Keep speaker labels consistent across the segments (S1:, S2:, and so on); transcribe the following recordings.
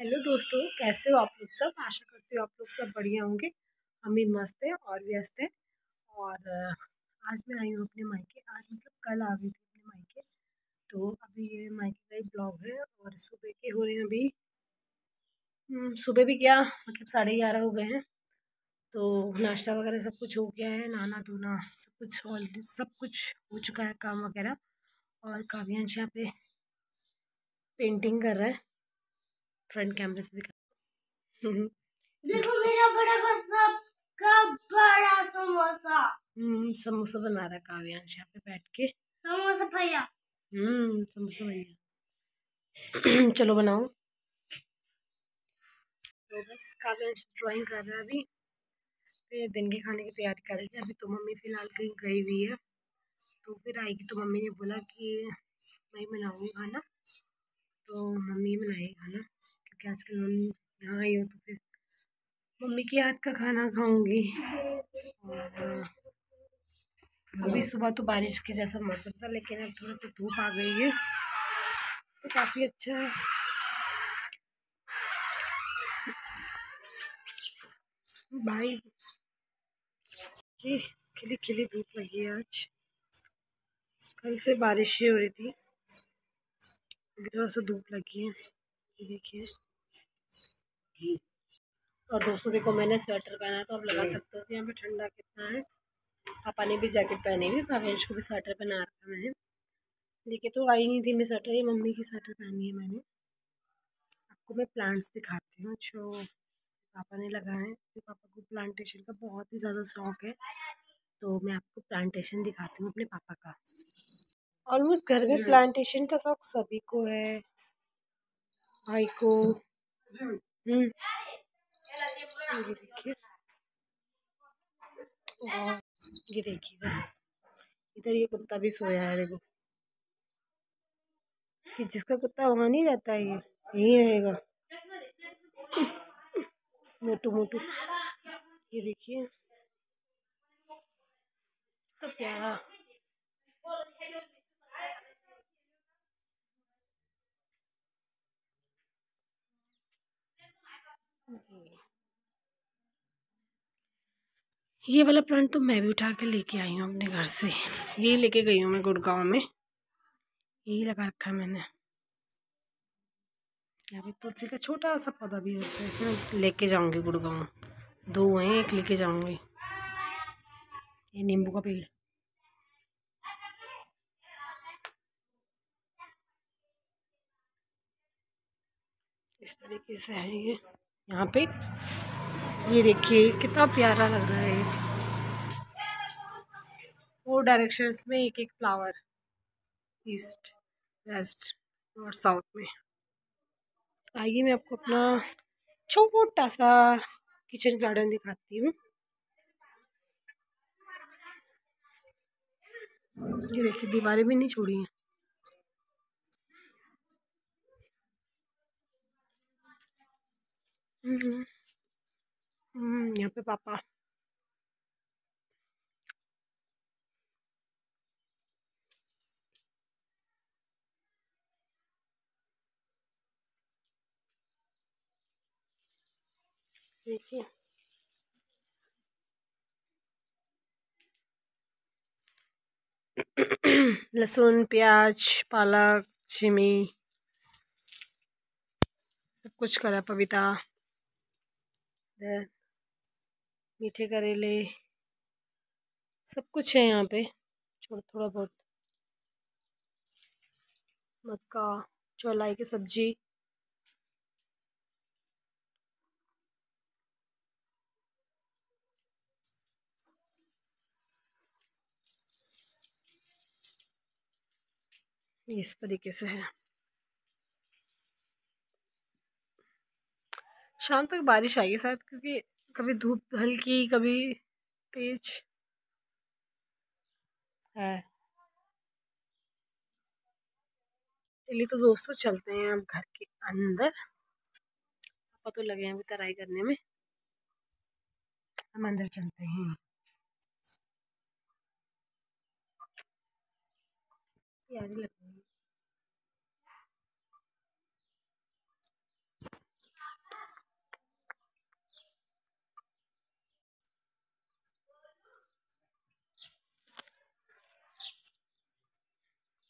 S1: Hello दोस्तों कैसे हो आप लोग सब? आशा करती हूँ आप लोग सब बढ़िया होंगे। हम भी मस्त हैं और व्यस्त हैं। और आज मैं आई हूँ अपने मायके। आज मतलब कल आ गई थी अपने मायके। तो अभी ये मायके का ही ब्लॉग है और सुबह के हो रहे हैं अभी। हम्म, सुबह भी क्या? मतलब साढ़े ग्यारह हो गए हैं। तो नाश्ता वगैरह सब कुछ हो गया है नहाना धोना सब कुछ ऑलरेडी सब कुछ हो चुका है काम वगैरह। और काव्यांश यहाँ पे पेंटिंग कर रहा है। फ्रंट कैमरे से दिखा।
S2: देखो मेरा बड़ा का बड़ा समोसा?
S1: हम्म समोसा बना रहा काव्यांश यहाँ पे बैठ के।
S2: समोसा भैया।
S1: हम्म समोसा भैया। चलो बनाओ। तो बस काव्यांश ड्राइंग कर रहा है अभी। फिर दिन के खाने की तैयारी कर रही है अभी तो मम्मी फ़िलहाल कहीं गई हुई है। तो फिर आएगी तो मम्मी ने बोला कि मैं बनाऊँगी खाना। तो मम्मी बनाएगी खाना। क्योंकि आजकल मम्मी यहाँ आई हो तो फिर मम्मी की हाथ का खाना खाऊँगी। और, अभी सुबह तो बारिश के जैसा मौसम था, लेकिन अब थोड़ा सा धूप आ गई है। तो काफ़ी अच्छा है। भाई खिली खिली धूप लगी है आज। कल से बारिश ही हो रही थी। थोड़ा सा धूप लगी है। देखिए। और दोस्तों देखो मैंने स्वेटर पहना है तो आप लगा सकते हो कि यहाँ पे ठंडा कितना है। पापा ने भी जैकेट पहनी हुई काव्यांश को भी स्वेटर पहना रखा मैंने। देखिए तो आई नहीं थी मैं स्वेटर ये मम्मी की स्वेटर पहनी है मैंने। आपको मैं प्लांट्स दिखाती हूँ जो पापा ने लगाए हैं तो पापा को प्लांटेशन का बहुत ही ज़्यादा शौक है। तो मैं आपको प्लांटेशन दिखाती हूँ अपने पापा का। ऑलमोस्ट घर में प्लांटेशन का शौक सभी को है। भाई को हम्म ये देखिए देखिए इधर ये कुत्ता भी सोया है, देखो। कि जिसका कुत्ता वहाँ नहीं रहता है ये यहीं रहेगा। मोटू मोटू। ये देखिए। तो प्यारा। ये वाला प्लांट तो मैं भी उठा के लेके आई हूँ अपने घर से। ये लेके गई हूँ मैं गुड़गांव में। यही लगा रखा है मैंने। यहाँ पे तुलसी का छोटा सा पौधा भी है ऐसे लेके जाऊँगी गुड़गांव। दो हैं, एक लेके जाऊँगी। ये नींबू का पेड़। इस तरीके से है ये। यहाँ पे ये देखिए कितना प्यारा लग रहा है फोर डायरेक्शंस में एक एक फ्लावर ईस्ट वेस्ट और साउथ में। आइए मैं आपको अपना छोटा सा किचन गार्डन दिखाती हूँ। ये देखिए दीवारें भी नहीं छोड़ी हैं। हम्म, हम्म, यहाँ पे पापा देखिए लहसुन प्याज पालक छिमी सब कुछ करा पपीता मीठे करेले, सब कुछ है यहाँ पे थोड़ा थोड़ा बहुत। मक्का, चौलाई की सब्ज़ी। इस तरीके से है। शाम तक बारिश आएगी शायद, क्योंकि कभी धूप हल्की, कभी तेज। है। चलिए तो दोस्तों चलते हैं अब घर के अंदर। पापा तो लगे हैं अभी तराई करने में। हम अंदर चलते हैं। यारी लग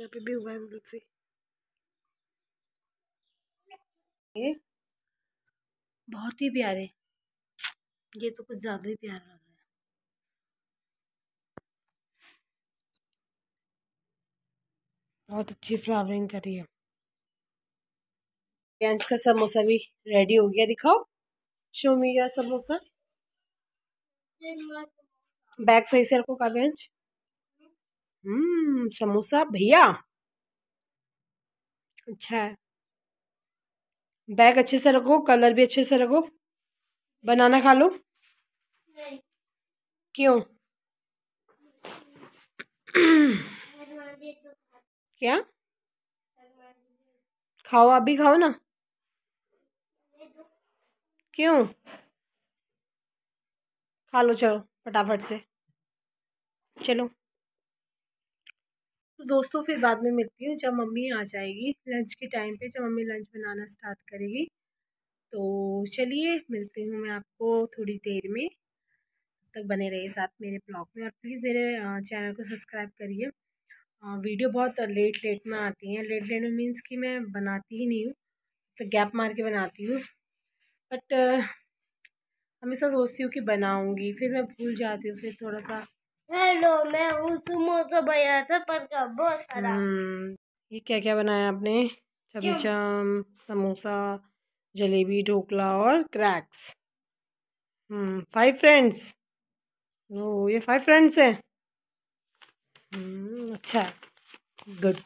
S1: यहाँ पे भी हुआ है मतलब से ये बहुत ही प्यारे। ये तो कुछ ज़्यादा ही प्यारा लग रहा है। बहुत अच्छी फ्लावरिंग करी है। प्यांज का समोसा भी रेडी हो गया दिखाओ। Show me your samosa. Bag सही से रखो काव्यांश? हम्म समोसा? भैया? अच्छा। है बैग अच्छे से रखो कलर भी अच्छे से रखो। बनाना खा लो। क्यों? क्या? खाओ आप भी खाओ ना। क्यों? खा लो चलो फटाफट से। चलो। तो दोस्तों फिर बाद में मिलती हूँ जब मम्मी आ जाएगी लंच के टाइम पे, जब मम्मी लंच बनाना स्टार्ट करेगी। तो चलिए, मिलती हूँ मैं आपको थोड़ी देर में। तक बने रहिए साथ मेरे ब्लॉग में और प्लीज़ मेरे चैनल को सब्सक्राइब करिए। वीडियो बहुत लेट लेट में आती हैं। लेट लेट में मीन्स कि मैं बनाती ही नहीं हूँ तो गैप मार के बनाती हूँ। बट हमेशा सोचती हूँ कि बनाऊँगी, फिर मैं भूल जाती हूँ, फिर थोड़ा सा
S2: हेलो मैं हूँ सुमो समोसा भैया पर का बहुत सारा
S1: हम्म, ये क्या क्या बनाया आपने? चमचम समोसा जलेबी ढोकला और क्रैक्स हम्म फाइव फ्रेंड्स ओ ये फाइव फ्रेंड्स हैं। हम्म, अच्छा। गुड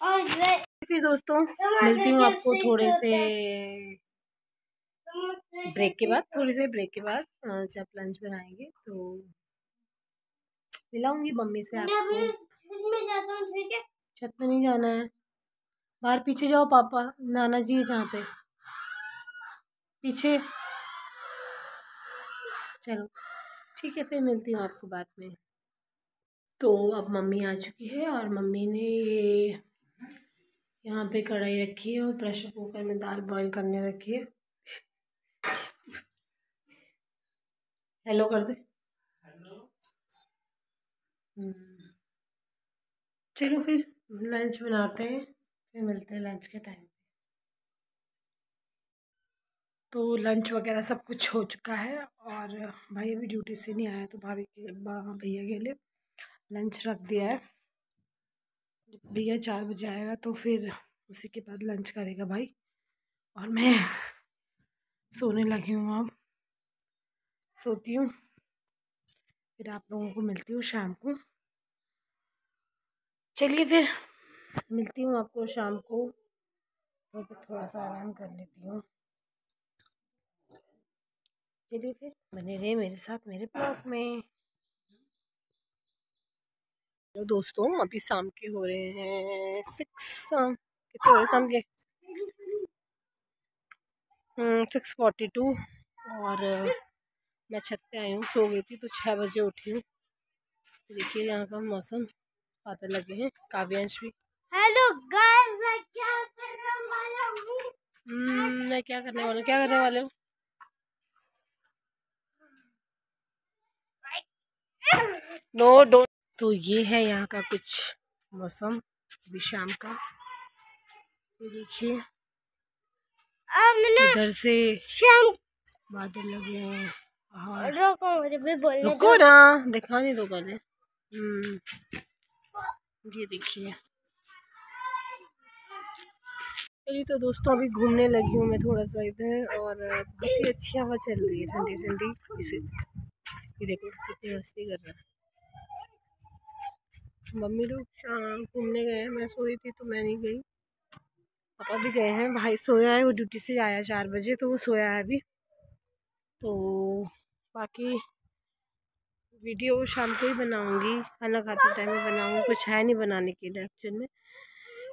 S2: और
S1: फिर दोस्तों मिलती हूँ आपको थोड़े से ब्रेक के बाद थोड़ी से ब्रेक के बाद जब लंच बनाएँगे तो मिलाऊँगी मम्मी से आपको। छत में नहीं जाना है। बाहर पीछे जाओ पापा नाना जी है जहाँ पे। पीछे। चलो ठीक है फिर मिलती हूँ आपको बाद में। तो अब मम्मी आ चुकी है और मम्मी ने ये यहाँ पे कढ़ाई रखी है और प्रेशर कुकर में दाल बॉईल करने रखी है। हेलो कर दे। चलो फिर लंच बनाते हैं, फिर मिलते हैं लंच के टाइम तो लंच वगैरह सब कुछ हो चुका है और भाई अभी ड्यूटी से नहीं आया तो भाभी के भैया के लिए लंच रख दिया है। भैया चार बजे आएगा तो फिर उसी के बाद लंच करेगा भाई और मैं सोने लगी हूँ अब। सोती हूँ। फिर आप लोगों को मिलती हूँ शाम को। चलिए फिर, मिलती हूँ आपको शाम को। तो फिर थोड़ा सा आराम कर लेती हूँ। चलिए फिर, बने रहे मेरे साथ, मेरे ब्लॉग में। हेलो दोस्तों, अभी शाम के हो रहे हैं सिक्स कितने हो रहे शाम के। सिक्स फोर्टी टू और मैं छत पे आई हूँ सो गई थी तो छः बजे उठी हूँ। देखिए यहाँ का मौसम बादल लगे हैं काव्यांश भी।
S2: हेलो गाइस मैं क्या करने वाला हूँ?
S1: हम्म, मैं क्या करने वाला क्या करने वाले हूँ? No don't. तो ये है यहाँ का कुछ मौसम अभी शाम का। ये देखिए। इधर से शाम बादल लगे हैं।
S2: रोको मुझे भी बोलने
S1: रुको ना दिखा नहीं दो पहले। हम्म, ये देखिए। चलिए तो दोस्तों अभी घूमने लगी हूँ मैं थोड़ा सा इधर और बहुत ही अच्छी हवा चल रही है ठंडी ठंडी। इसे ये देखो कितनी मस्ती कर रहा है। मम्मी लोग शाम घूमने गए हैं मैं सोई थी तो मैं नहीं गई। पापा भी गए हैं भाई सोया है वो ड्यूटी से आया चार बजे तो वो सोया है अभी। तो बाकी वीडियो शाम को ही बनाऊँगी। खाना खाते टाइम में बनाऊँगी कुछ है नहीं बनाने के लिए एक्चुअल में।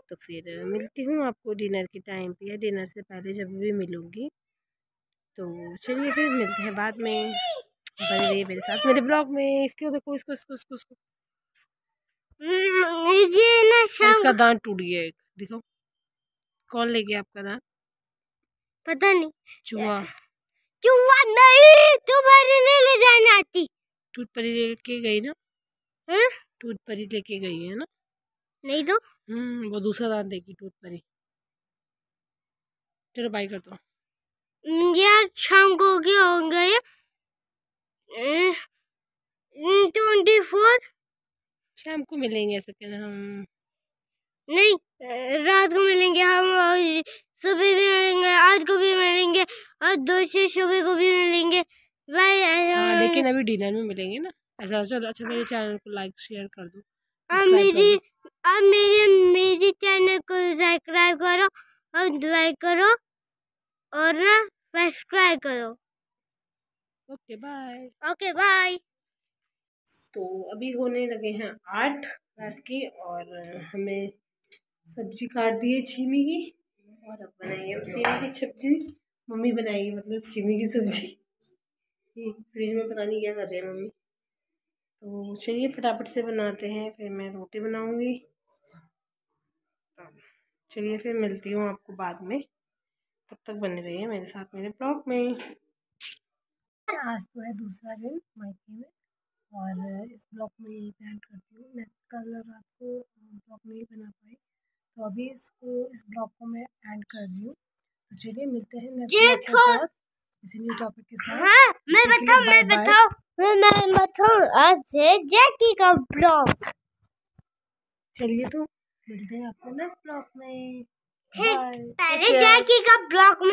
S1: तो फिर मिलती हूँ आपको डिनर के टाइम पे या डिनर से पहले जब भी मिलूँगी। तो चलिए फिर मिलते हैं बाद में। बने रहिए मेरे साथ मेरे ब्लॉग में। इसको देखो इसको इसको इसको इसको। इसका दांत टूट गया एक। देखो कौन ले गया आपका दांत?
S2: पता नहीं।
S1: चूहा।
S2: चूहा नहीं? तुम्हारे नहीं ले जाने आती?
S1: टूट परी लेके गई ना?
S2: हैं?
S1: टूट परी लेके गई है ना?
S2: नहीं तो?
S1: हम्म वो दूसरा दांत देगी टूथ परी चलो बाय कर दो
S2: यार शाम को क्या हो गया ट्वेंटी फोर
S1: शाम को मिलेंगे ऐसा कहना हम
S2: नहीं रात को मिलेंगे हम सुबह भी मिलेंगे आज को भी मिलेंगे और दो से सुबह को भी मिलेंगे। बाय
S1: हाँ लेकिन अभी डिनर में मिलेंगे ना। ऐसा चलो अच्छा मेरे चैनल को लाइक शेयर कर दो। कर
S2: मेरी। अब मेरे मेरे चैनल को सब्सक्राइब करो और लाइक करो और ना सब्सक्राइब करो।
S1: ओके बाय
S2: ओके बाय
S1: तो अभी होने लगे हैं आठ रात के और हमें सब्ज़ी काट दी है छीमी की। और अब बनाएँगे। अब सीमी की सब्ज़ी, मम्मी बनाएगी मतलब छीमी की सब्ज़ी। फ्रिज में पता नहीं क्या कर रही है मम्मी। तो चलिए फटाफट से बनाते हैं, फिर मैं रोटी बनाऊँगी। तो चलिए फिर मिलती हूँ आपको बाद में। तब तक बने रहिए मेरे साथ मेरे ब्लॉग में। आज तो है दूसरा दिन मायके में, और इस ब्लॉग में यही एंड करती हूँ। मैं कल रात को ब्लॉग नहीं बना पाई तो अभी इसको इस ब्लॉग को मैं एंड कर रही हूँ। तो चलिए मिलते हैं नेक्स्ट ब्लॉग के साथ किसी न्यू टॉपिक के साथ।
S2: हाँ मैं
S1: बताओ
S2: बताऊँ मैं। बताऊँ मैं मैं बताऊँ आज से जैकी का ब्लॉग
S1: चलिए तो मिलते हैं आपको नेक्स्ट ब्लॉग में।
S2: पहले जैकी का ब्लॉग